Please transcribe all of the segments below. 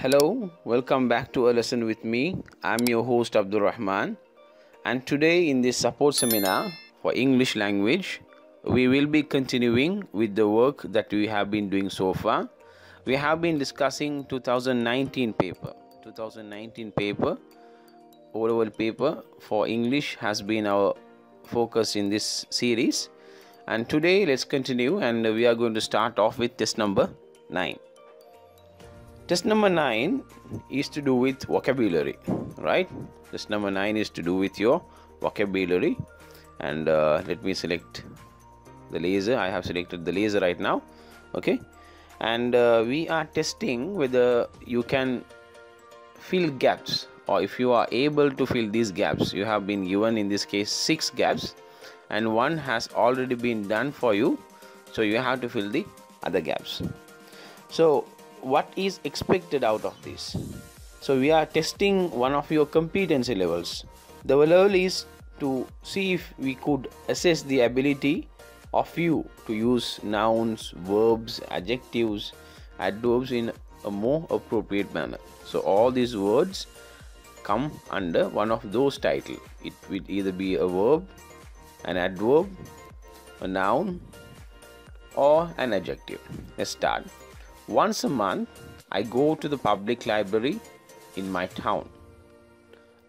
Hello, welcome back to a lesson with me. I'm your host Abdul Rahuman, and today in this support seminar for English language, we will be continuing with the work that we have been doing so far. We have been discussing 2019 paper. 2019 paper, overall paper for English has been our focus in this series. And today, let's continue, and we are going to start off with test number 9. Test number 9 is to do with vocabulary, right? Test number 9 is to do with your vocabulary. And uh, let me select the laser. I have selected the laser right now, okay? And uh, we are testing whether you can fill gaps or if you are able to fill these gaps. You have been given, in this case, six gaps, and one has already been done for you, so you have to fill the other gaps. So, what is expected out of this. So we are testing one of your competency levels. The level is to see if we could assess the ability of you to use nouns verbs adjectives adverbs in a more appropriate manner. So all these words come under one of those title. It will either be a verb an adverb a noun or an adjective. Let's start once a month, I go to the public library in my town.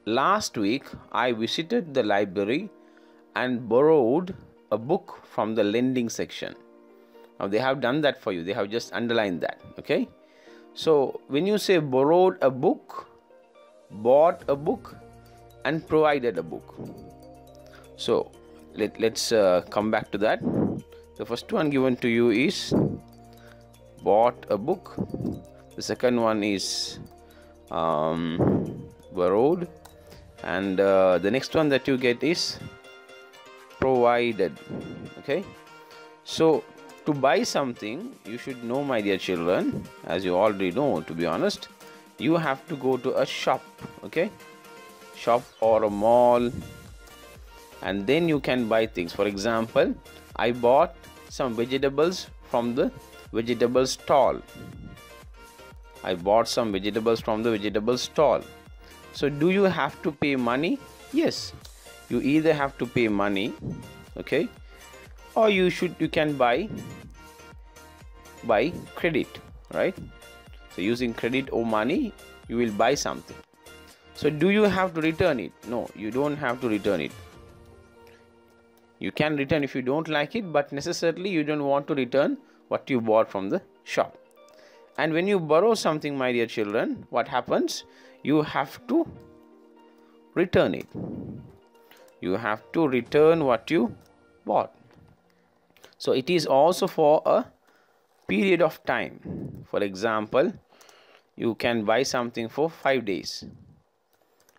Last week, I visited the library and borrowed a book from the lending section. Now, they have done that for you, they have just underlined that. Okay. So, when you say borrowed a book, bought a book, and provided a book. So, let, let's uh, come back to that. The first one given to you is bought a book. The second one is um, borrowed and uh, the next one that you get is provided. Okay? So to buy something you should know my dear children as you already know to be honest you have to go to a shop. Okay? Shop or a mall. And then you can buy things. For example i bought some vegetables from the vegetable stall. I bought some vegetables from the vegetable stall. So do you have to pay money? Yes. You either have to pay money okay or you should you can buy by credit right? So using credit or money you will buy something. So do you have to return it? No you don't have to return it. You can return if you don't like it but necessarily you don't want to return what you bought from the shop. And when you borrow something, my dear children, what happens? You have to return it. You have to return what you bought. So it is also for a period of time. For example, you can buy something for five days,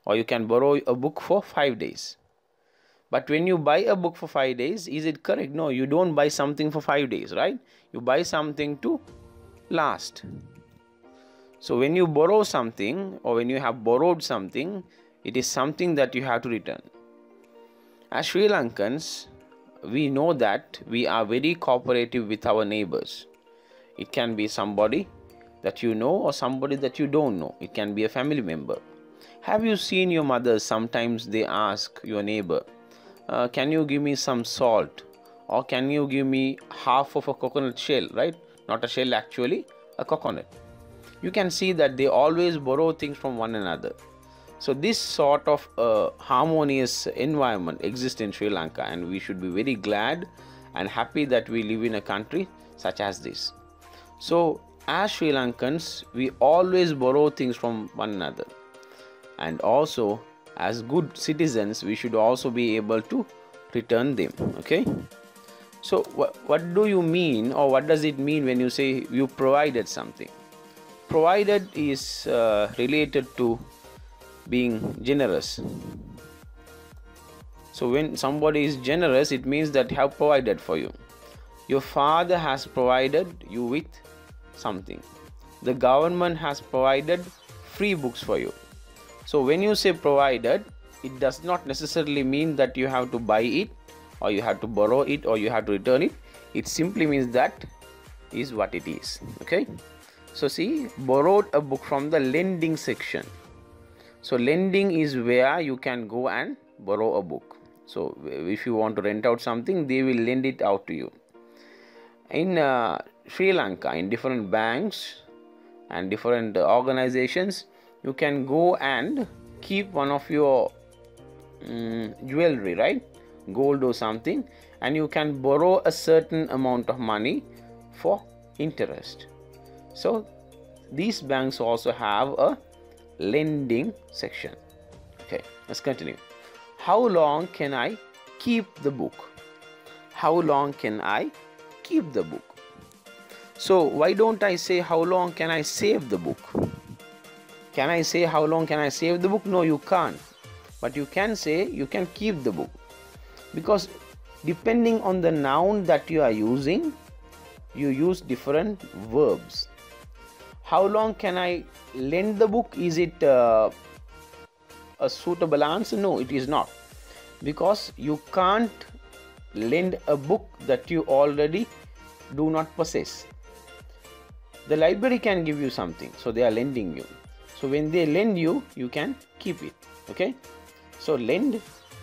or you can borrow a book for five days. But when you buy a book for five days, is it correct? No, you don't buy something for five days, right? You buy something to last. So when you borrow something or when you have borrowed something, it is something that you have to return. As Sri Lankans, we know that we are very cooperative with our neighbors. It can be somebody that you know or somebody that you don't know. It can be a family member. Have you seen your mother? Sometimes they ask your neighbor, uh, can you give me some salt? Or can you give me half of a coconut shell right? Not a shell actually a coconut. You can see that they always borrow things from one another. So this sort of uh, harmonious environment exists in sri lanka and we should be very glad and happy that we live in a country such as this. So as sri lankans we always borrow things from one another. And also as good citizens we should also be able to return them okay? So wh- what do you mean or what does it mean when you say you provided something? Provided is uh, related to being generous. So when somebody is generous it means that have provided for you. Your father has provided you with something. The government has provided free books for you so when you say provided, it does not necessarily mean that you have to buy it or you have to borrow it or you have to return it. It simply means that is what it is. Okay. So see, borrowed a book from the lending section. So lending is where you can go and borrow a book. So if you want to rent out something, they will lend it out to you. In uh, Sri Lanka, in different banks and different organizations, you can go and keep one of your um, jewelry, right? Gold or something, and you can borrow a certain amount of money for interest. So these banks also have a lending section. Okay, let's continue. How long can I keep the book? How long can I keep the book? So why don't I say how long can I save the book? Can I say how long can I save the book? No, you can't. But you can say you can keep the book. Because depending on the noun that you are using, you use different verbs how long can I lend the book? Is it uh, a suitable answer? No, it is not. Because you can't lend a book that you already do not possess. The library can give you something, so they are lending you. So when they lend you, you can keep it. Okay. So lend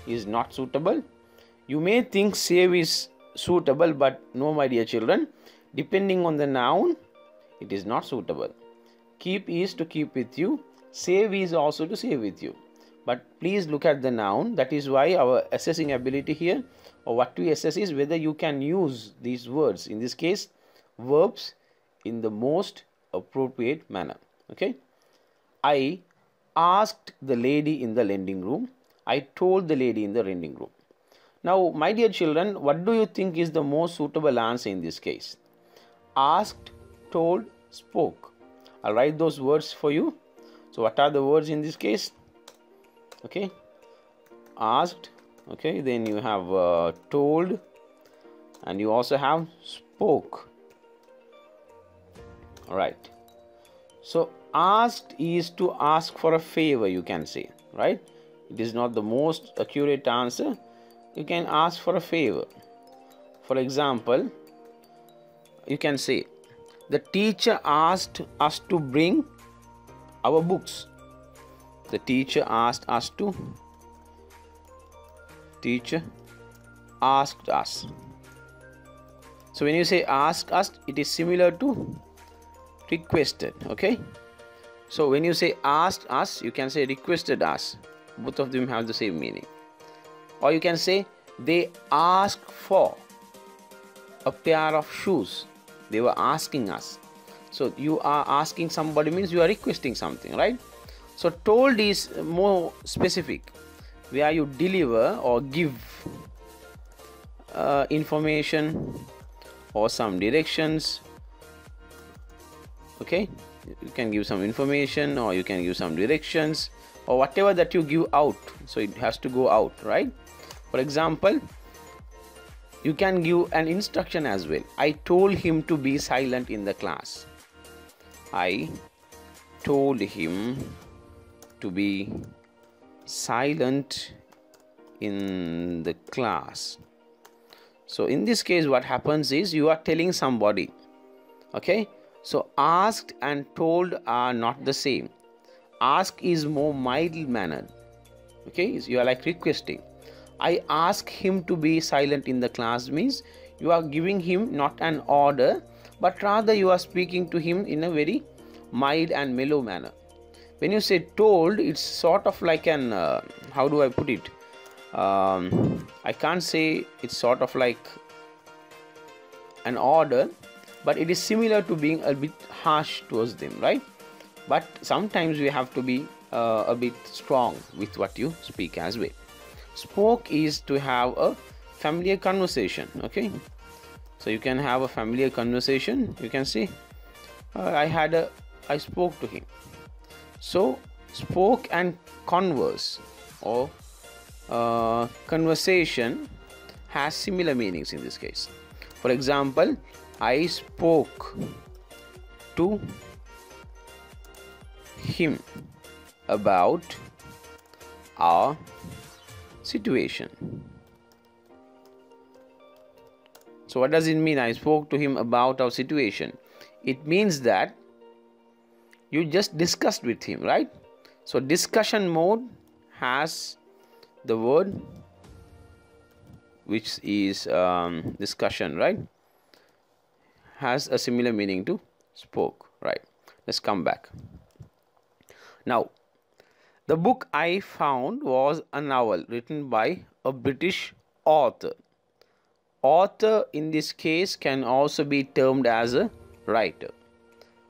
is not suitable. You may think save is suitable, but no, my dear children, depending on the noun, it is not suitable. Keep is to keep with you, save is also to save with you. But please look at the noun. That is why our assessing ability here, or what we assess is whether you can use these words, in this case, verbs, in the most appropriate manner. Okay. I asked the lady in the lending room. I told the lady in the lending room. Now, my dear children, what do you think is the most suitable answer in this case? Asked, told, spoke. I'll write those words for you. So what are the words in this case? Okay, asked. Okay, then you have uh, told, and you also have spoke. All right. So asked is to ask for a favor. You can say right. It is not the most accurate answer. You can ask for a favor. For example, you can say the teacher asked us to bring our books the teacher asked us to teacher asked us so when you say ask us it is similar to requested okay? So when you say asked us you can say requested us. Both of them have the same meaning. Or you can say they asked for a pair of shoes. They were asking us. So you are asking somebody means you are requesting something right? So told is more specific where you deliver or give uh, information or some directions okay you can give some information or you can give some directions or whatever that you give out so it has to go out right for example you can give an instruction as well. I told him to be silent in the class. I told him to be silent in the class. So in this case what happens is you are telling somebody okay so asked and told are not the same ask is more mild mannered okay you are like requesting I ask him to be silent in the class means you are giving him not an order but rather you are speaking to him in a very mild and mellow manner. When you say told, it's sort of like an uh, how do I put it? Um, I can't say it's sort of like an order, but it is similar to being a bit harsh towards them, right? But sometimes we have to be uh, a bit strong with what you speak as well. Spoke is to have a familiar conversation okay? So you can have a familiar conversation you can see uh, i had a i spoke to him. So spoke and converse or uh, conversation has similar meanings in this case. For example i spoke to him about our situation. So, what does it mean? I spoke to him about our situation. It means that you just discussed with him right so discussion mode has the word which is um, discussion right has a similar meaning to spoke right let's come back now the book i found was a novel written by a british author author in this case can also be termed as a writer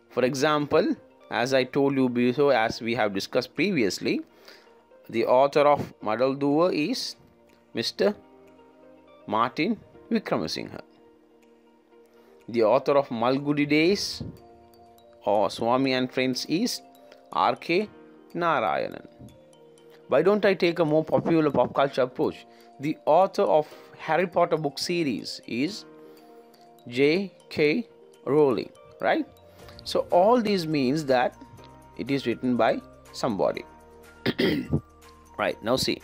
for example as I told you before, as we have discussed previously, the author of Madol Doova is Mr. Martin Wickramasinghe. The author of Malgudi Days or Swami and Friends is R.K. Narayanan. Why don't I take a more popular pop culture approach? The author of Harry Potter book series is J.K. Rowling, right? So all these means that it is written by somebody. right now see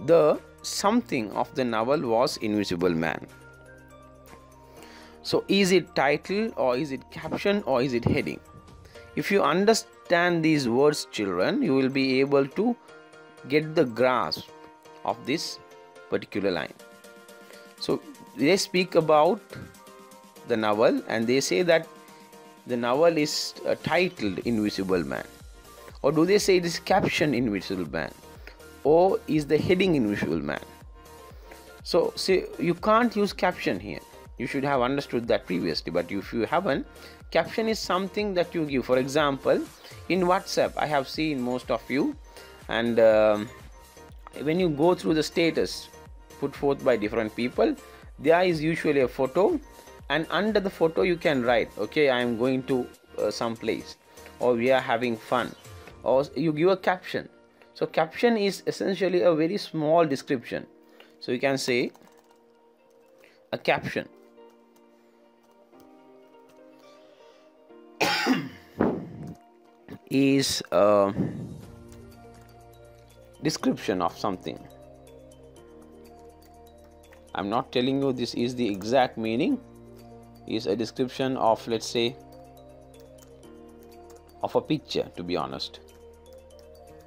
the something of the novel was Invisible Man. So is it title or is it caption or is it heading? If you understand these words children you will be able to get the grasp of this particular line. So they speak about the novel and they say that the novel is uh, titled Invisible Man? Or do they say it is captioned Invisible Man? Or is the heading Invisible Man? So, see, you can't use caption here. You should have understood that previously, but if you haven't, caption is something that you give. For example, in WhatsApp, I have seen most of you, and um, when you go through the status put forth by different people, there is usually a photo and under the photo you can write okay i am going to uh, some place or we are having fun or you give a caption. So caption is essentially a very small description. So you can say a caption is a description of something. I'm not telling you this is the exact meaning. Is a description of let's say of a picture to be honest.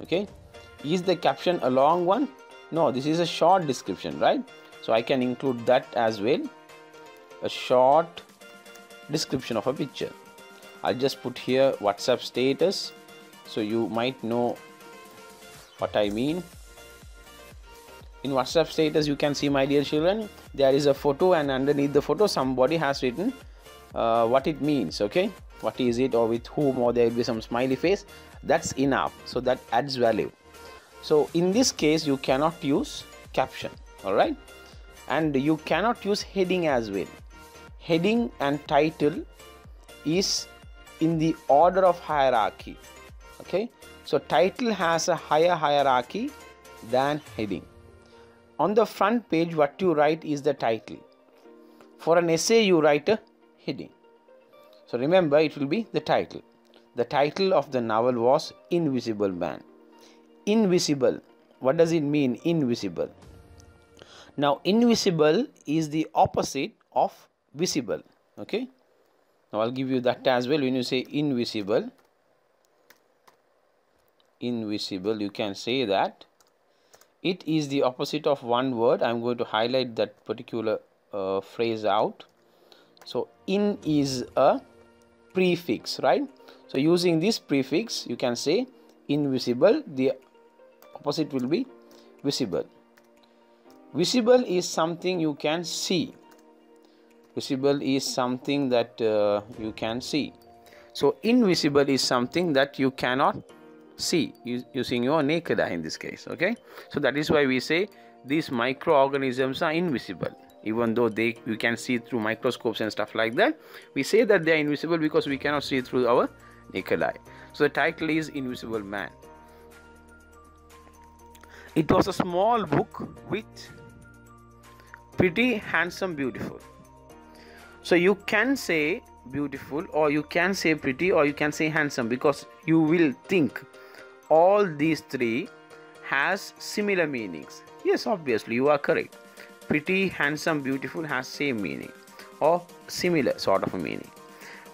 Okay? Is the caption a long one? No this is a short description right? So i can include that as well. A short description of a picture. I'll just put here whatsapp status so you might know what i mean. In whatsapp status you can see my dear children there is a photo and underneath the photo somebody has written uh, what it means okay? What is it or with whom or there will be some smiley face. That's enough. So that adds value. So in this case you cannot use caption all right? And you cannot use heading as well. Heading and title is in the order of hierarchy okay so title has a higher hierarchy than heading on the front page, what you write is the title. For an essay, you write a heading. So remember, it will be the title. The title of the novel was Invisible Man. Invisible. What does it mean, invisible? Now, invisible is the opposite of visible. Okay. Now, I'll give you that as well. When you say invisible, invisible, you can say that. It is the opposite of one word. I'm going to highlight that particular uh, phrase out. So in is a prefix right? So using this prefix you can say invisible the opposite will be visible. Visible is something you can see. Visible is something that uh, you can see. So invisible is something that you cannot see using your naked eye in this case okay? So that is why we say these microorganisms are invisible. Even though they we can see through microscopes and stuff like that we say that they are invisible because we cannot see through our naked eye. So the title is invisible man. It was a small book with pretty handsome beautiful. So you can say beautiful or you can say pretty or you can say handsome because you will think all these three has similar meanings. Yes obviously you are correct. Pretty handsome beautiful has same meaning or similar sort of a meaning.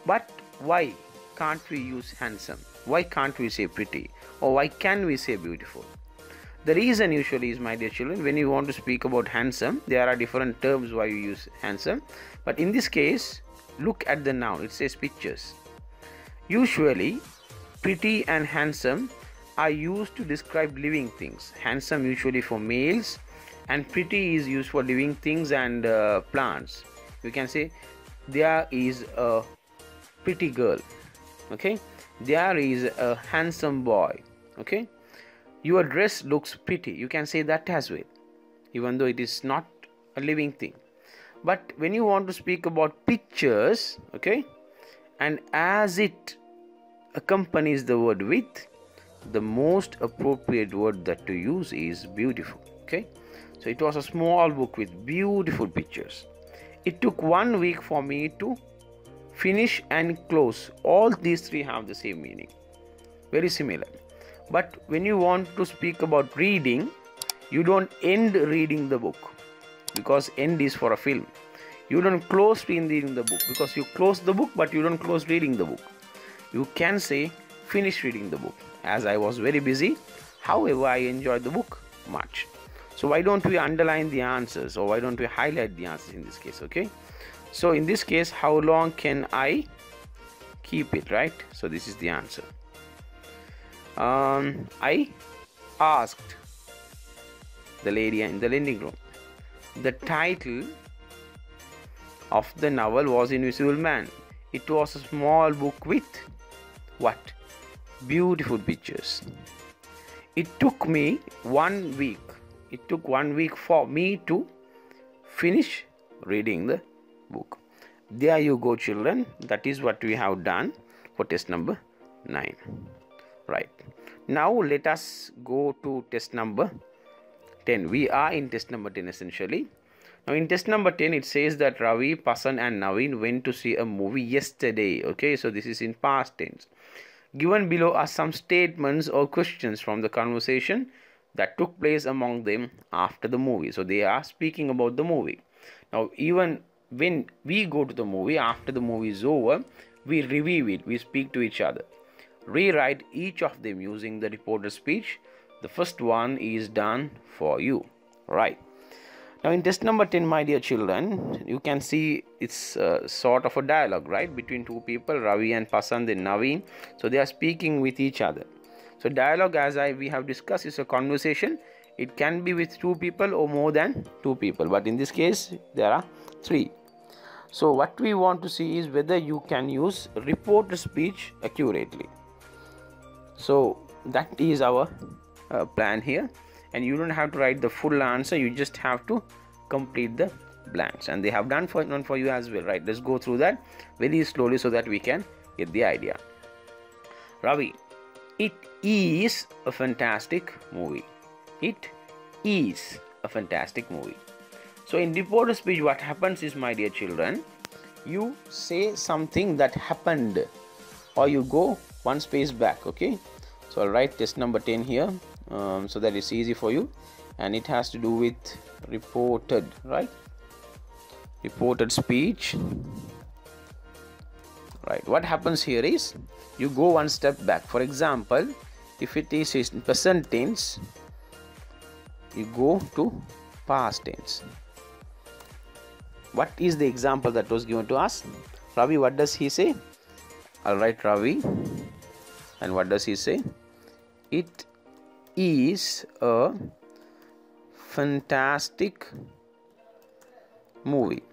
But why can't we use handsome? Why can't we say pretty? Or why can we say beautiful? The reason usually is my dear children when you want to speak about handsome there are different terms why you use handsome. But in this case look at the noun. It says pictures. Usually pretty and handsome are used to describe living things. Handsome usually for males and pretty is used for living things and uh, plants. You can say there is a pretty girl okay? There is a handsome boy okay? Your dress looks pretty. You can say that as well even though it is not a living thing. But when you want to speak about pictures okay? And as it accompanies the word with the most appropriate word that to use is beautiful okay? So it was a small book with beautiful pictures. It took one week for me to finish and close. All these three have the same meaning. Very similar. But when you want to speak about reading you don't end reading the book because end is for a film. You don't close reading the book because you close the book but you don't close reading the book. You can say finish reading the book as i was very busy. However i enjoyed the book much. So why don't we underline the answers or why don't we highlight the answers in this case okay? So in this case how long can i keep it right? So this is the answer. Um, i asked the lady in the lending room. The title of the novel was invisible man. It was a small book with what beautiful pictures. It took me one week. It took one week for me to finish reading the book. There you go children. That is what we have done for test number 9 right. Now let us go to test number 10 we are in test number 10 essentially. Now in test number 10 it says that ravi pasan and naveen went to see a movie yesterday. Okay so this is in past tense given below are some statements or questions from the conversation that took place among them after the movie. So they are speaking about the movie. Now even when we go to the movie after the movie is over we review it. We speak to each other. Rewrite each of them using the reporter speech. The first one is done for you. Right now in test number 10 my dear children you can see it's uh, sort of a dialogue right between two people ravi and pasand and naveen. So they are speaking with each other. So dialogue as i we have discussed is a conversation. It can be with two people or more than two people. But in this case there are three. So what we want to see is whether you can use reporter speech accurately. So that is our uh, plan here and you don't have to write the full answer you just have to complete the blanks. And they have done for one for you as well right? Let's go through that very slowly so that we can get the idea. Ravi it is a fantastic movie. It is a fantastic movie. So in reporter speech what happens is my dear children you say something that happened or you go one space back okay? So I'll write test number 10 here um, so that it's easy for you. And it has to do with reported right? Reported speech. Right. What happens here is you go one step back. For example if it is in present tense you go to past tense. What is the example that was given to us? Ravi what does he say? I'll write ravi. And what does he say? It is a fantastic movie.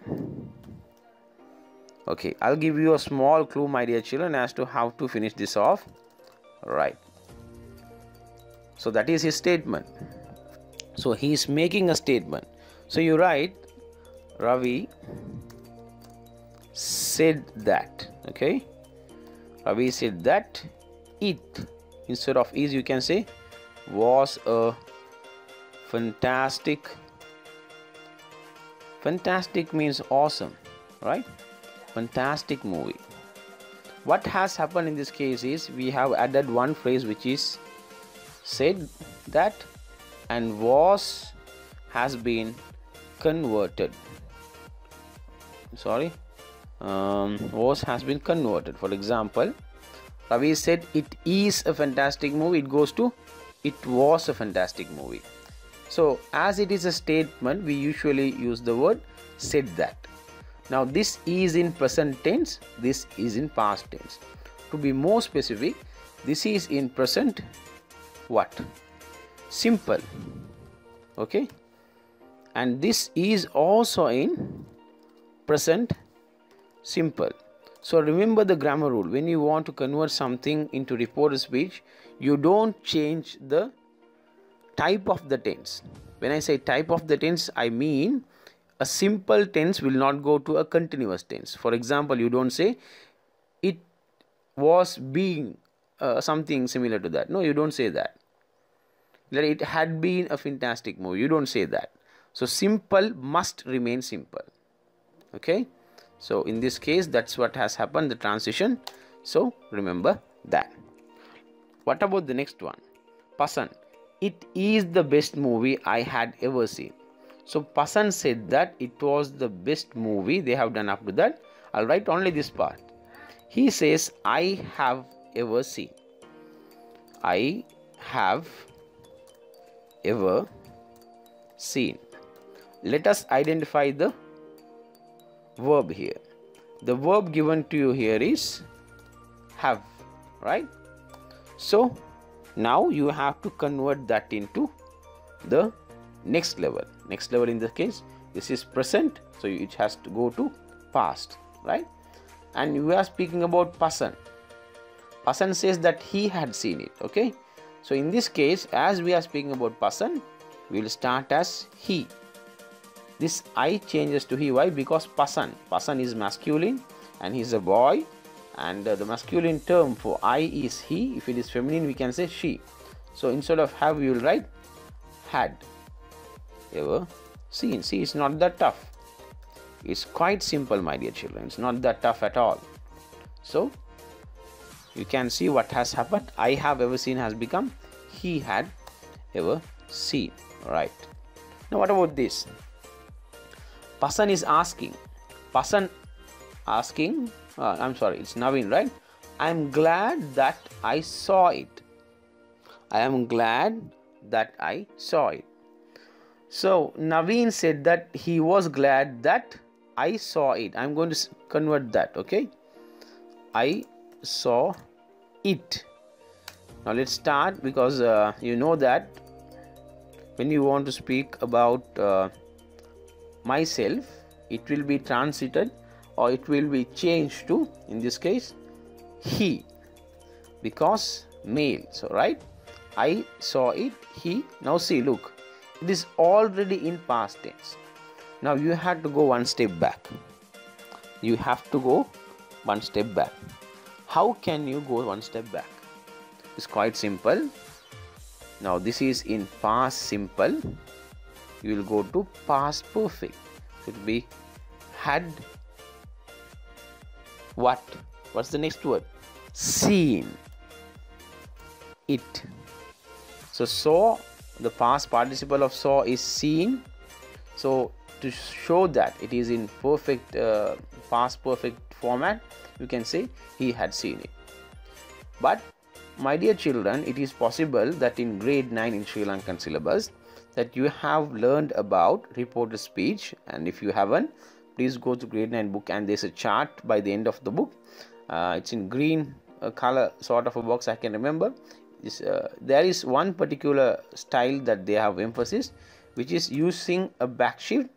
Okay i'll give you a small clue my dear children as to how to finish this off. Right. So that is his statement. So he is making a statement. So you write ravi said that okay? Ravi said that it instead of is you can say was a fantastic fantastic means awesome right? Fantastic movie. What has happened in this case is we have added one phrase which is said that and was has been converted. Sorry. Um, was has been converted. For example Ravi said it is a fantastic movie, it goes to it was a fantastic movie. So, as it is a statement, we usually use the word said that. Now, this is in present tense, this is in past tense. To be more specific, this is in present what? Simple. Okay, and this is also in present simple. So remember the grammar rule when you want to convert something into reported speech, you don't change the type of the tense. When I say type of the tense, I mean a simple tense will not go to a continuous tense. For example, you don't say it was being uh, something similar to that. No, you don't say that. That it had been a fantastic movie. You don't say that. So simple must remain simple. Okay. So in this case, that's what has happened, the transition. So remember that. What about the next one? Pasan. It is the best movie I had ever seen. So Pasan said that it was the best movie they have done up to that. I'll write only this part. He says, I have ever seen. I have ever seen. Let us identify the verb here. The verb given to you here is have, right? So now you have to convert that into the next level. Next level in this case, this is present, so it has to go to past, right? And we are speaking about Pasan. Pasan says that he had seen it, okay? So in this case, as we are speaking about Pasan, we will start as he this I changes to he. Why? Because Pasan. Pasan is masculine and he's a boy. And uh, the masculine term for I is he. If it is feminine, we can say she. So instead of have, you will write had ever seen. See, it's not that tough. It's quite simple, my dear children. It's not that tough at all. So you can see what has happened. I have ever seen has become he had ever seen. Right. Now, what about this? Pasan is asking. Pasan asking, uh, I'm sorry, it's Naveen, right? I'm glad that I saw it. I am glad that I saw it. So Naveen said that he was glad that I saw it. I'm going to convert that, okay? I saw it. Now let's start because uh, you know that when you want to speak about uh, myself it will be transited or it will be changed to in this case he. Because male so right? I saw it he. Now see look. It is already in past tense. Now you have to go one step back. You have to go one step back. How can you go one step back? It's quite simple. Now this is in past simple. You will go to past perfect. It will be had what? What's the next word? Seen. It. So saw the past participle of saw is seen. So to show that it is in perfect uh, past perfect format you can say he had seen it. But my dear children it is possible that in grade 9 in sri lankan syllabus that you have learned about reported speech and if you haven't please go to grade 9 book and there's a chart by the end of the book. Uh, it's in green uh, color sort of a box i can remember. Uh, there is one particular style that they have emphasis which is using a back shift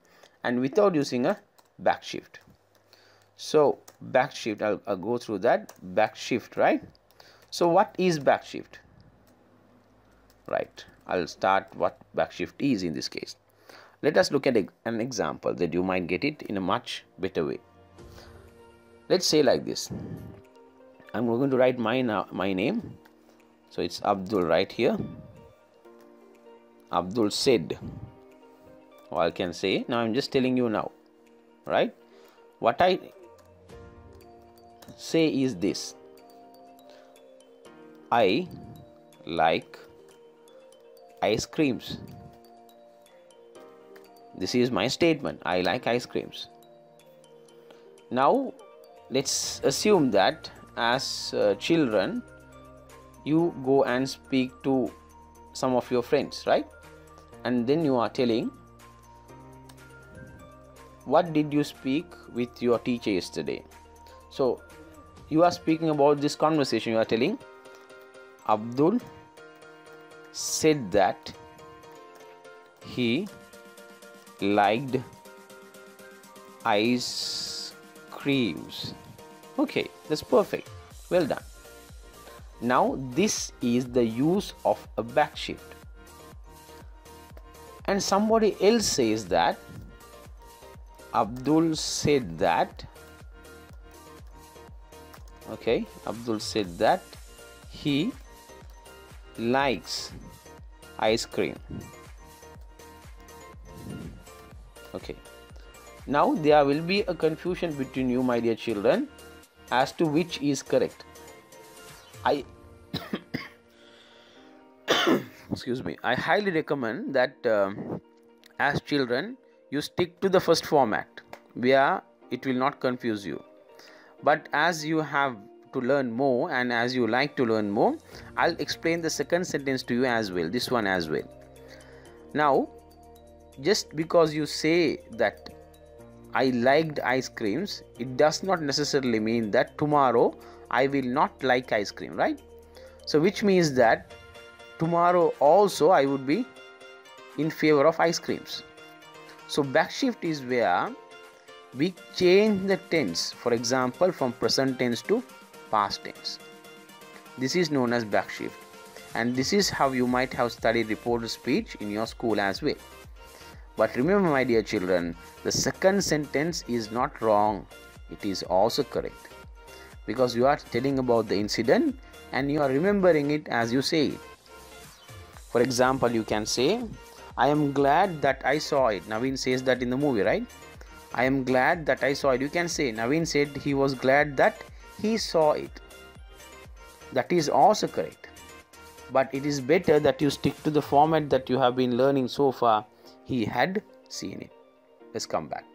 and without using a back shift so back shift I'll, I'll go through that. Back shift right? So what is back shift right I'll start what backshift is in this case. Let us look at an example that you might get it in a much better way. Let's say like this. I'm going to write my, my name. So it's Abdul right here. Abdul said. Or I can say, now I'm just telling you now. Right? What I say is this. I like ice creams. This is my statement. I like ice creams. Now, let's assume that as uh, children you go and speak to some of your friends right and then you are telling what did you speak with your teacher yesterday so you are speaking about this conversation you are telling abdul said that he liked ice creams. Okay that's perfect. Well done. Now this is the use of a back shift. And somebody else says that Abdul said that okay Abdul said that he likes ice cream okay. Now there will be a confusion between you my dear children as to which is correct. I excuse me. I highly recommend that um, as children you stick to the first format where it will not confuse you. But as you have to learn more and as you like to learn more i'll explain the second sentence to you as well this one as well. Now just because you say that i liked ice creams it does not necessarily mean that tomorrow i will not like ice cream right? So which means that tomorrow also i would be in favor of ice creams. So backshift is where we change the tense for example from present tense to past tense. This is known as backshift. And this is how you might have studied reported speech in your school as well but remember my dear children the second sentence is not wrong. It is also correct. Because you are telling about the incident and you are remembering it as you say it. For example you can say i am glad that i saw it. Naveen says that in the movie right? I am glad that i saw it. You can say naveen said he was glad that he saw it. That is also correct. But it is better that you stick to the format that you have been learning so far he had seen it let's come back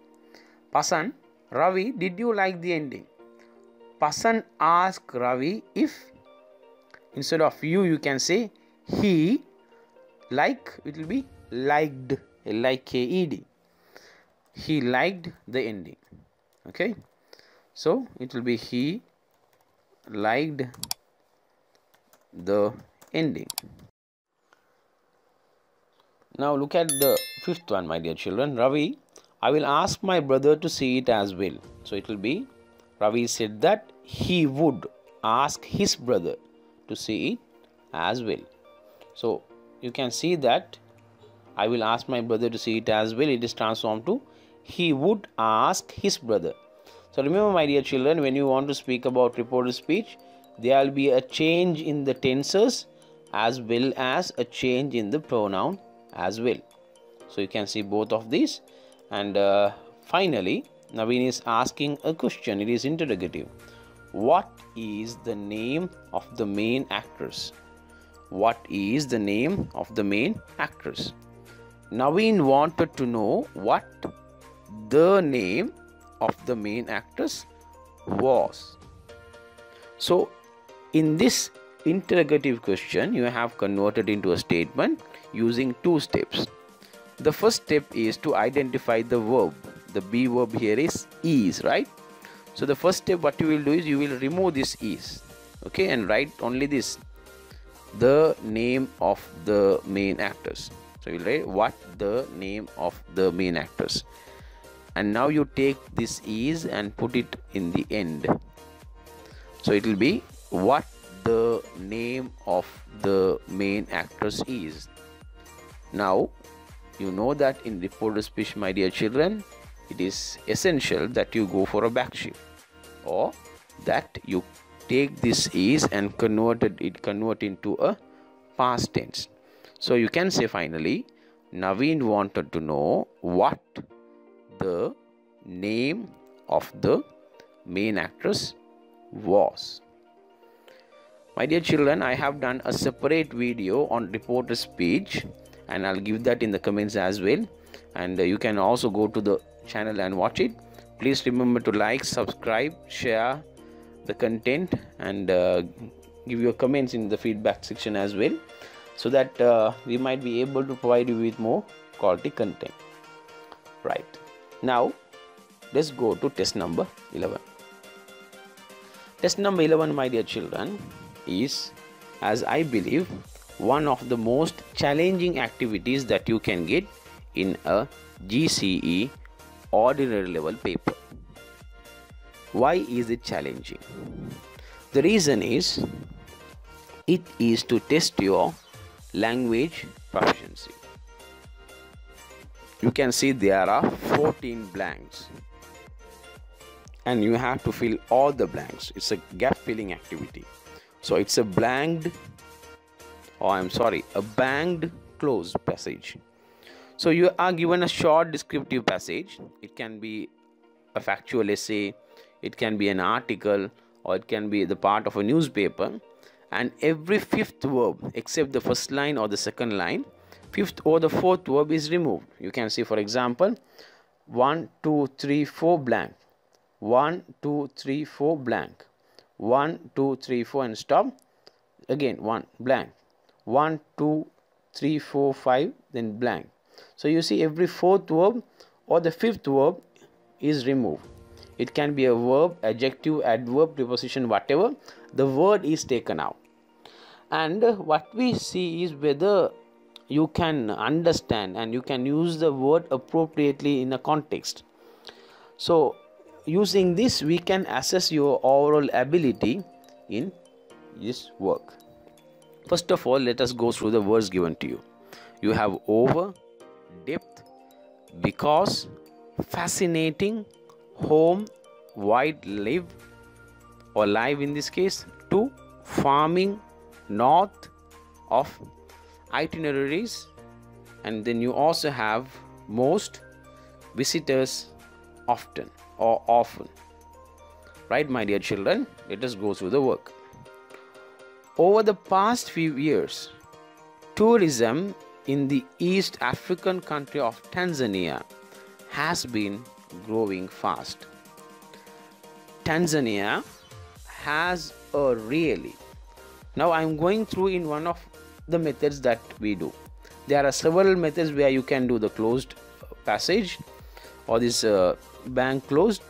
pasan ravi did you like the ending? Pasan asked ravi if instead of you you can say he like it will be liked like ed he liked the ending okay? So it will be he liked the ending now look at the fifth one my dear children. Ravi i will ask my brother to see it as well. So it will be ravi said that he would ask his brother to see it as well. So you can see that i will ask my brother to see it as well. It is transformed to he would ask his brother. So remember my dear children when you want to speak about reported speech there will be a change in the tenses as well as a change in the pronoun as well. So you can see both of these. And uh, finally Naveen is asking a question. It is interrogative. What is the name of the main actress? What is the name of the main actress? Naveen wanted to know what the name of the main actress was. So in this interrogative question you have converted into a statement using two steps. The first step is to identify the verb. The be verb here is is, right? So the first step what you will do is you will remove this is, okay, and write only this, the name of the main actors. So you will write what the name of the main actors. And now you take this is and put it in the end. So it will be what the name of the main actress is. Now, you know that in reported speech, my dear children, it is essential that you go for a back shift or that you take this is and convert it convert into a past tense. So you can say finally, Naveen wanted to know what the name of the main actress was. My dear children, I have done a separate video on reported speech and I'll give that in the comments as well. And uh, you can also go to the channel and watch it. Please remember to like subscribe share the content and uh, give your comments in the feedback section as well so that uh, we might be able to provide you with more quality content. Right. Now let's go to test number 11 test number 11 my dear children is as i believe one of the most challenging activities that you can get in a gce ordinary level paper. Why is it challenging? The reason is it is to test your language proficiency. You can see there are 14 blanks. And you have to fill all the blanks. It's a gap filling activity. So it's a blanked or i'm sorry. A banked closed passage. So you are given a short descriptive passage. It can be a factual essay. It can be an article. Or it can be the part of a newspaper. And every fifth verb except the first line or the second line fifth or the fourth verb is removed. You can see for example 1 2 3 4 blank. 1 2 3 4 blank. 1 2 3 4 and stop. Again 1 blank 1 2 3 4 5 then blank. So you see every fourth verb or the fifth verb is removed. It can be a verb adjective adverb preposition whatever. The word is taken out. And what we see is whether you can understand and you can use the word appropriately in a context. So using this we can assess your overall ability in this work first of all let us go through the words given to you. You have over depth because fascinating home wide live or live in this case to farming north of itineraries and then you also have most visitors often or often. Right my dear children let us go through the work over the past few years tourism in the east african country of tanzania has been growing fast. Tanzania has a really now i'm going through in one of the methods that we do. There are several methods where you can do the closed passage or this uh, bank closed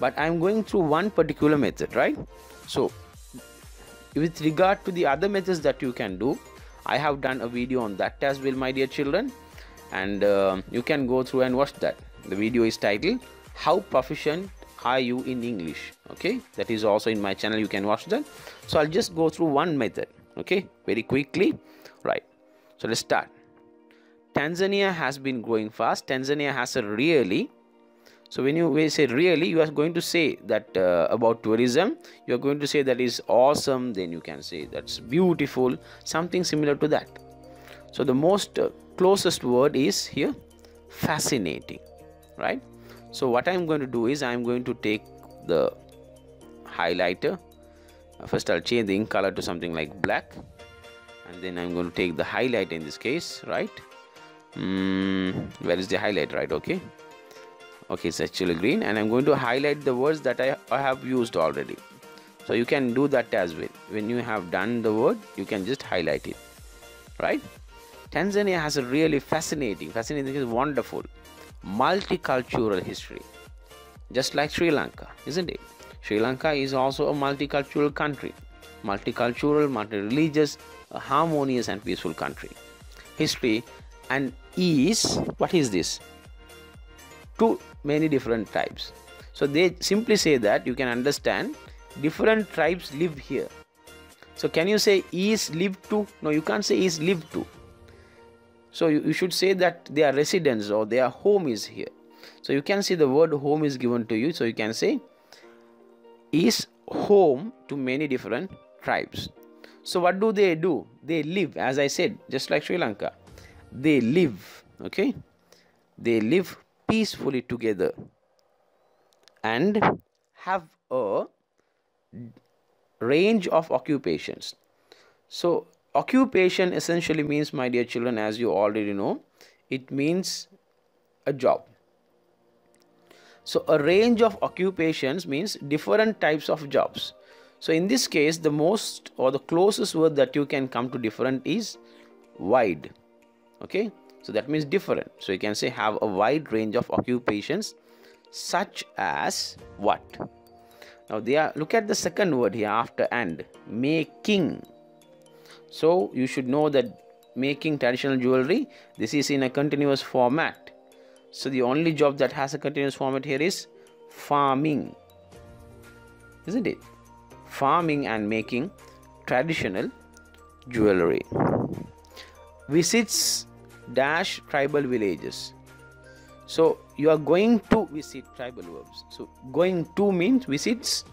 but i'm going through one particular method right? So with regard to the other methods that you can do i have done a video on that as well my dear children. And uh, you can go through and watch that. The video is titled how proficient are you in english? Okay? That is also in my channel you can watch that. So i'll just go through one method. Okay? Very quickly. Right. So let's start. Tanzania has been growing fast. Tanzania has a really so when you say really you are going to say that uh, about tourism you are going to say that is awesome then you can say that's beautiful something similar to that. So the most uh, closest word is here fascinating right? So what i'm going to do is i'm going to take the highlighter. First i'll change the ink color to something like black and then I'm going to take the highlight in this case right? Mm, where is the highlight right okay okay it's actually green. And I'm going to highlight the words that I, I have used already. So you can do that as well. When you have done the word you can just highlight it. Right? Tanzania has a really fascinating fascinating is wonderful multicultural history. Just like Sri Lanka isn't it? Sri Lanka is also a multicultural country. Multicultural multi-religious harmonious and peaceful country. History and is what is this? Two many different tribes. So they simply say that you can understand different tribes live here. So can you say is live to? No, you can't say is live to. So you, you should say that their residence or their home is here. So you can see the word home is given to you. So you can say is home to many different tribes. So what do they do? They live, as I said, just like Sri Lanka. They live, okay? They live peacefully together and have a range of occupations. So occupation essentially means, my dear children, as you already know, it means a job. So a range of occupations means different types of jobs. So in this case, the most or the closest word that you can come to different is wide. Okay, so that means different. So you can say have a wide range of occupations such as what? Now they are look at the second word here after and making. So you should know that making traditional jewelry this is in a continuous format. So the only job that has a continuous format here is farming. Isn't it? Farming and making traditional jewelry. Visits dash tribal villages. So you are going to visit tribal verbs. So going to means visits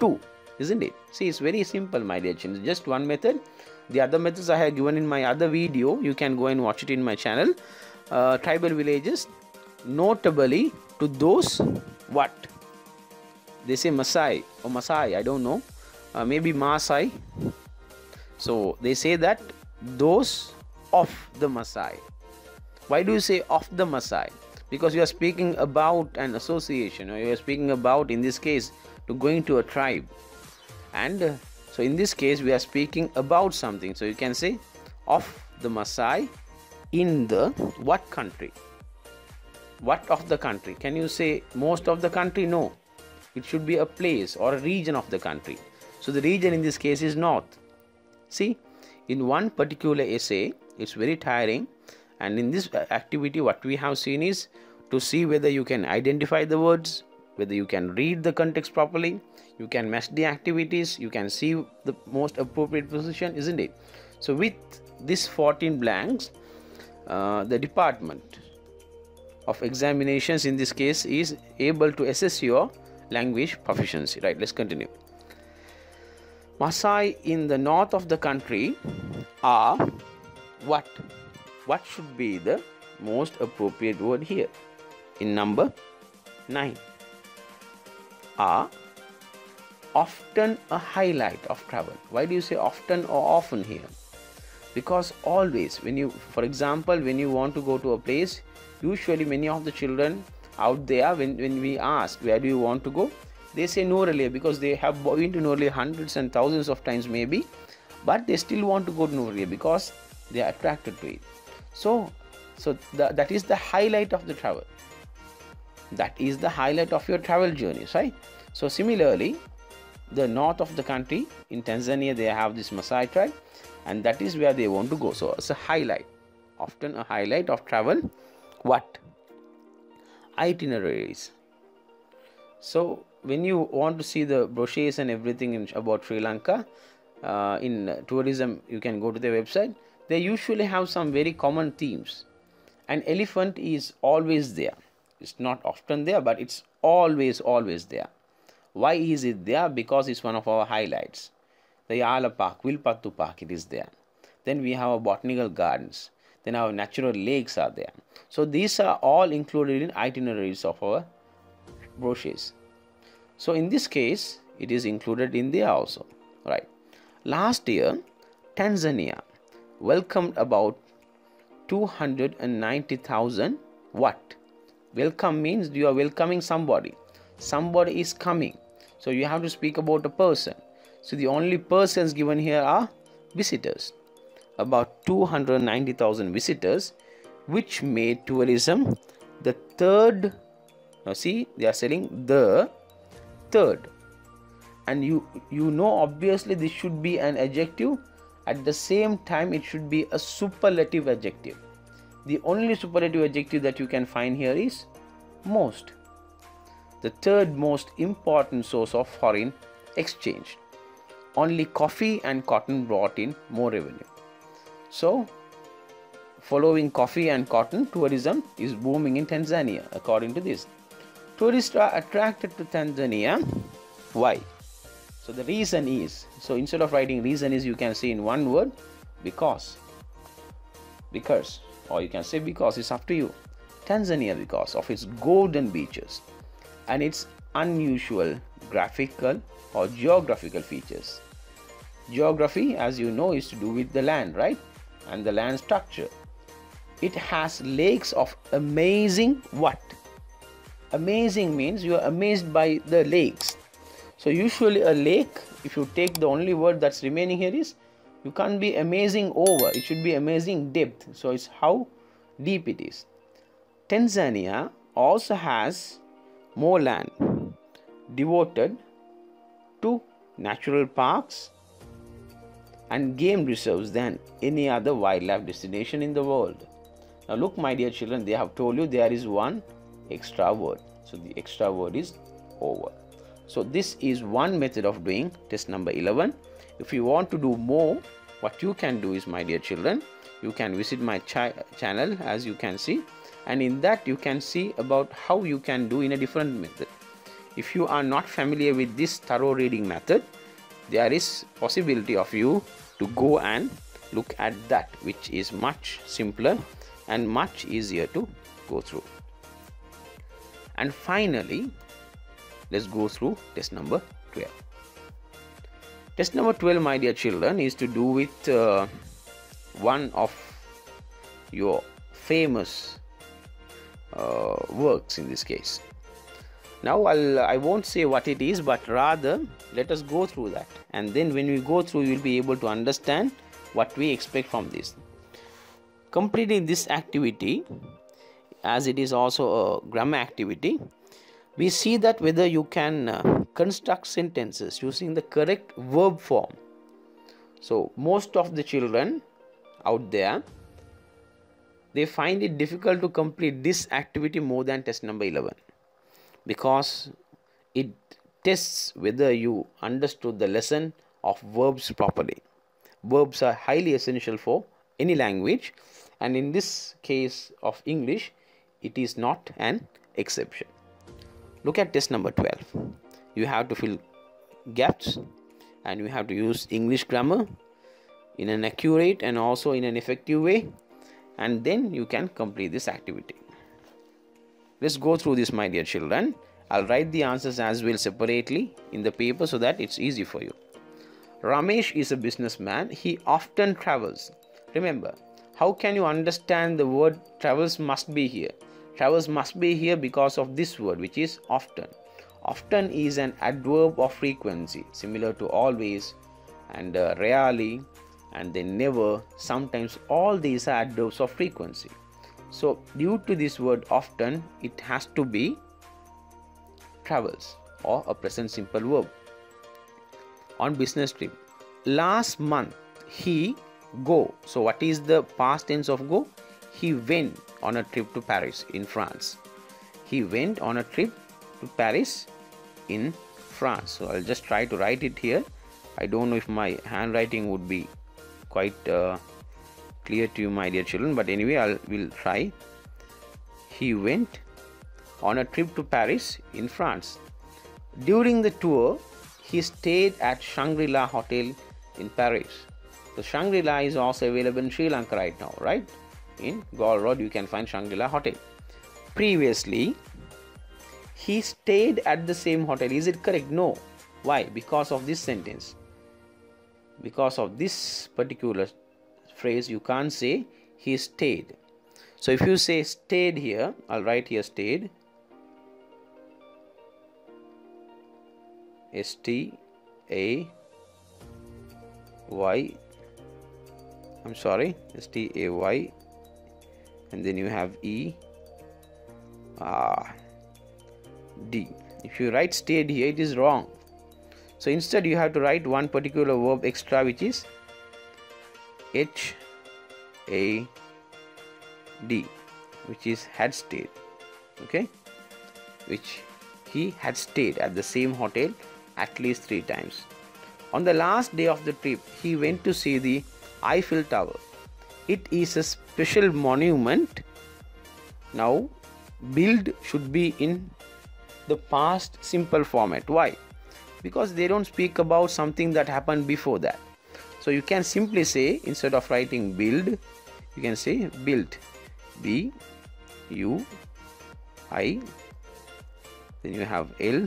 to, isn't it? See, it's very simple, my dear children. Just one method. The other methods I have given in my other video. You can go and watch it in my channel. Uh, tribal villages, notably to those what they say Masai or Masai. I don't know. Uh, maybe Maasai. So they say that those of the Masai. Why do you say of the Masai? Because you are speaking about an association, or you are speaking about, in this case, to going to a tribe. And uh, so in this case, we are speaking about something. So you can say of the Masai in the what country? What of the country? Can you say most of the country? No. It should be a place or a region of the country. So the region in this case is north. See, in one particular essay, it's very tiring and in this activity what we have seen is to see whether you can identify the words whether you can read the context properly you can match the activities you can see the most appropriate position isn't it? So with this 14 blanks uh, the department of examinations in this case is able to assess your language proficiency. Right let's continue. Masai in the north of the country are what what should be the most appropriate word here? In number 9 are often a highlight of travel. Why do you say often or often here? Because always when you for example when you want to go to a place usually many of the children out there when, when we ask where do you want to go? they say Nuwara because they have been to Nuwara hundreds and thousands of times maybe but they still want to go to Nuwara because they are attracted to it so so the, that is the highlight of the travel. That is the highlight of your travel journeys right? So similarly the north of the country in tanzania they have this Maasai tribe and that is where they want to go. So it's a highlight often a highlight of travel. What? Itineraries. So when you want to see the brochures and everything in, about sri lanka uh, in tourism you can go to their website they usually have some very common themes. An elephant is always there. It's not often there, but it's always, always there. Why is it there? Because it's one of our highlights. The Yala Park, Wilpattu Park, it is there. Then we have our botanical gardens. Then our natural lakes are there. So these are all included in itineraries of our brochures. So in this case, it is included in there also. Right. Last year, Tanzania welcomed about 290,000 what? Welcome means you are welcoming somebody. Somebody is coming. So you have to speak about a person. So the only persons given here are visitors. About 290,000 visitors, which made tourism the third. Now see, they are selling the third. And you you know obviously this should be an adjective at the same time it should be a superlative adjective. The only superlative adjective that you can find here is most. The third most important source of foreign exchange. Only coffee and cotton brought in more revenue. So following coffee and cotton tourism is booming in tanzania according to this. Tourists are attracted to tanzania. Why so the reason is so instead of writing reason is you can say in one word because. Because. Or you can say because it's up to you. Tanzania because of its golden beaches and its unusual graphical or geographical features. Geography as you know is to do with the land right? And the land structure. It has lakes of amazing what? Amazing means you are amazed by the lakes so usually a lake if you take the only word that's remaining here is you can't be amazing over it should be amazing depth. So it's how deep it is. Tanzania also has more land devoted to natural parks and game reserves than any other wildlife destination in the world. Now look my dear children they have told you there is one extra word. So the extra word is over so this is one method of doing test number 11 if you want to do more what you can do is my dear children you can visit my channel as you can see. And in that you can see about how you can do in a different method. If you are not familiar with this thorough reading method there is possibility of you to go and look at that which is much simpler and much easier to go through. And finally let's go through test number 12 test number 12 my dear children is to do with uh, one of your famous uh, works in this case. Now I'll, I won't say what it is but rather let us go through that. And then when we go through will be able to understand what we expect from this. Completing this activity as it is also a grammar activity we see that whether you can uh, construct sentences using the correct verb form. So most of the children out there they find it difficult to complete this activity more than test number 11 because it tests whether you understood the lesson of verbs properly. Verbs are highly essential for any language and in this case of english it is not an exception look at test number 12 you have to fill gaps and you have to use english grammar in an accurate and also in an effective way. And then you can complete this activity. Let's go through this my dear children. I'll write the answers as well separately in the paper so that it's easy for you. Ramesh is a businessman. He often travels. Remember how can you understand the word travels must be here travels must be here because of this word which is often. Often is an adverb of frequency similar to always and uh, rarely and then never. Sometimes all these are adverbs of frequency. So due to this word often it has to be travels or a present simple verb. On business trip last month he go. So what is the past tense of go? He went on a trip to Paris in France. He went on a trip to Paris in France. So I'll just try to write it here. I don't know if my handwriting would be quite uh, clear to you, my dear children, but anyway, I will try. He went on a trip to Paris in France. During the tour, he stayed at Shangri La Hotel in Paris. The Shangri La is also available in Sri Lanka right now, right? In Galle Road, you can find Shangri-La Hotel. Previously, he stayed at the same hotel. Is it correct? No. Why? Because of this sentence. Because of this particular phrase, you can't say he stayed. So if you say stayed here, I'll write here stayed. S T A Y I'm sorry, S T A Y and then you have E. Ah, D. If you write stayed here it is wrong. So instead you have to write one particular verb extra which is H A D which is had stayed okay? Which he had stayed at the same hotel at least three times. On the last day of the trip he went to see the Eiffel Tower it is a special monument. Now build should be in the past simple format. Why? Because they don't speak about something that happened before that. So you can simply say instead of writing build you can say built. B u i then you have l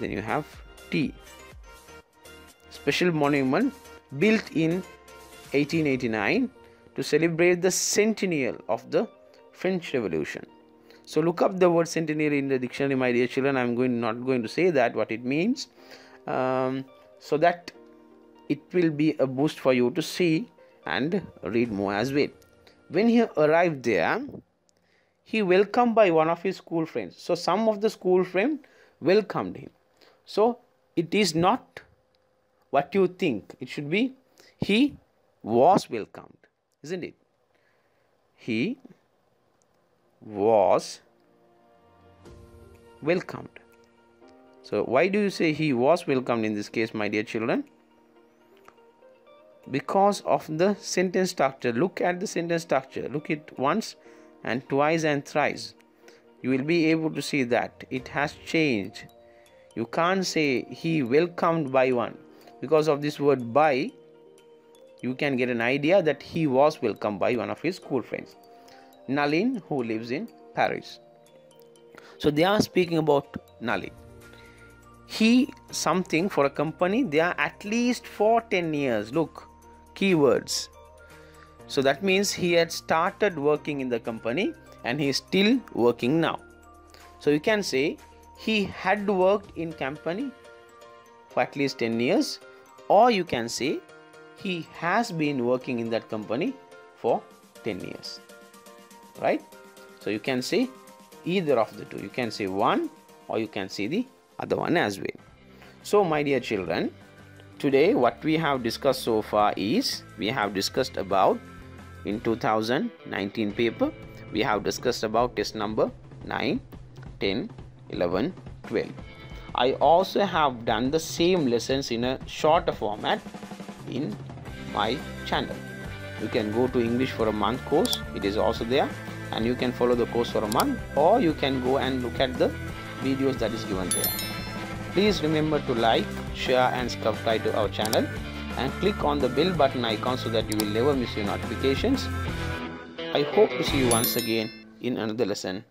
then you have t. Special monument built in 1889 to celebrate the centennial of the French Revolution. So look up the word centennial in the dictionary, my dear children. I'm going not going to say that what it means. Um, so that it will be a boost for you to see and read more as well. When he arrived there, he welcomed by one of his school friends. So some of the school friends welcomed him. So it is not what you think. It should be he was welcomed, isn't it? He was welcomed. So why do you say he was welcomed in this case, my dear children? Because of the sentence structure. Look at the sentence structure. Look it once and twice and thrice. You will be able to see that it has changed. You can't say he welcomed by one. Because of this word by, you can get an idea that he was welcomed by one of his school friends. Nalin, who lives in Paris. So they are speaking about Nalin he something for a company they are at least for 10 years look keywords so that means he had started working in the company and he is still working now so you can say he had worked in company for at least 10 years or you can say he has been working in that company for 10 years right so you can say either of the two you can say one or you can say the other one as well. So my dear children, today what we have discussed so far is we have discussed about in 2019 paper we have discussed about test number 9, 10, 11, 12. I also have done the same lessons in a shorter format in my channel. You can go to English for a month course, it is also there and you can follow the course for a month or you can go and look at the videos that is given there. Please remember to like, share and subscribe to our channel and click on the bell button icon so that you will never miss your notifications. I hope to see you once again in another lesson.